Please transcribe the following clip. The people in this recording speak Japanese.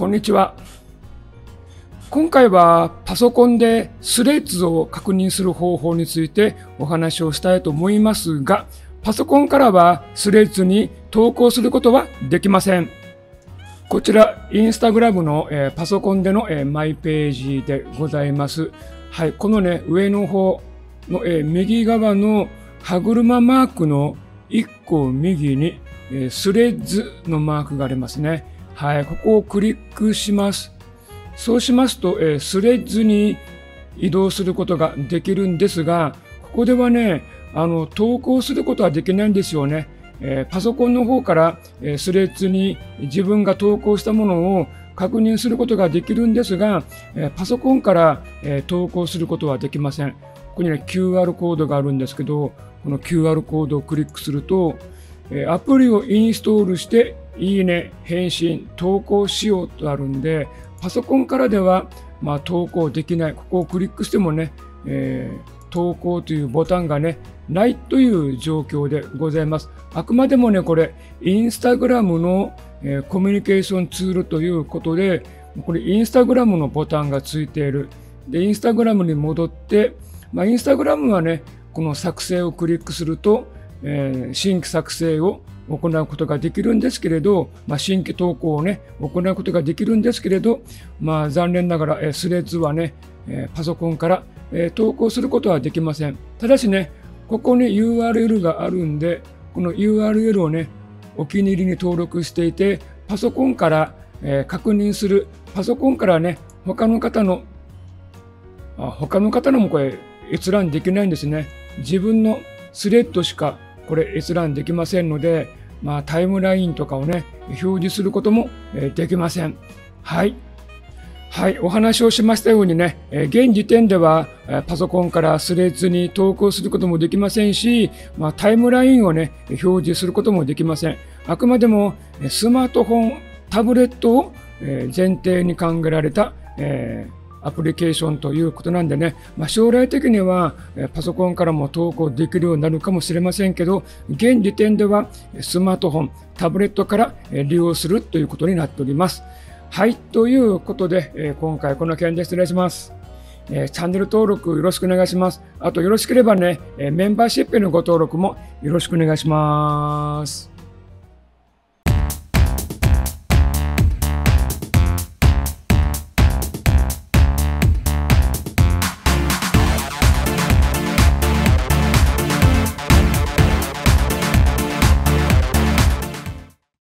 こんにちは。今回はパソコンでスレッズを確認する方法についてお話をしたいと思いますが、パソコンからはスレッズに投稿することはできません。こちら、インスタグラムの、えー、パソコンでの、えー、マイページでございます。はい、このね、上の方の、えー、右側の歯車マークの1個右に、えスレッズのマークがありますね。はい、ここをクリックします。そうしますと、えー、スレッズに移動することができるんですが、ここではね、あの、投稿することはできないんですよね。えー、パソコンの方から、えー、スレッズに自分が投稿したものを確認することができるんですが、えー、パソコンから、え投稿することはできません。ここにね、QR コードがあるんですけど、この QR コードをクリックすると、えアプリをインストールしていいね、返信、投稿しようとあるんで、パソコンからでは、まあ、投稿できない。ここをクリックしてもね、えー、投稿というボタンがね、ないという状況でございます。あくまでもね、これ、インスタグラムの、えー、コミュニケーションツールということで、これ、インスタグラムのボタンがついている。で、インスタグラムに戻って、まあ、インスタグラムはね、この作成をクリックすると、えー、新規作成を行うことができるんですけれど、まあ、新規投稿をね、行うことができるんですけれど、まあ、残念ながら、えスレッズはね、えパソコンから、え投稿することはできません。ただしね、ここに URL があるんで、この URL をね、お気に入りに登録していて、パソコンから、え確認する、パソコンからね、他の方の、あ他の方のもこれ閲覧できないんですね。自分のスレッドしかこれ閲覧できませんので、まあ、タイムラインとかをね、表示することもできません。はい。はい、お話をしましたようにね、現時点ではパソコンからスレッズに投稿することもできませんし、まあ、タイムラインをね、表示することもできません。あくまでもスマートフォン、タブレットを前提に考えられた、えーアプリケーションということなんでね、まあ、将来的にはパソコンからも投稿できるようになるかもしれませんけど、現時点ではスマートフォン、タブレットから利用するということになっております。はい、ということで、今回この件で失礼します。チャンネル登録よろしくお願いします。あとよろしければね、メンバーシップへのご登録もよろしくお願いします。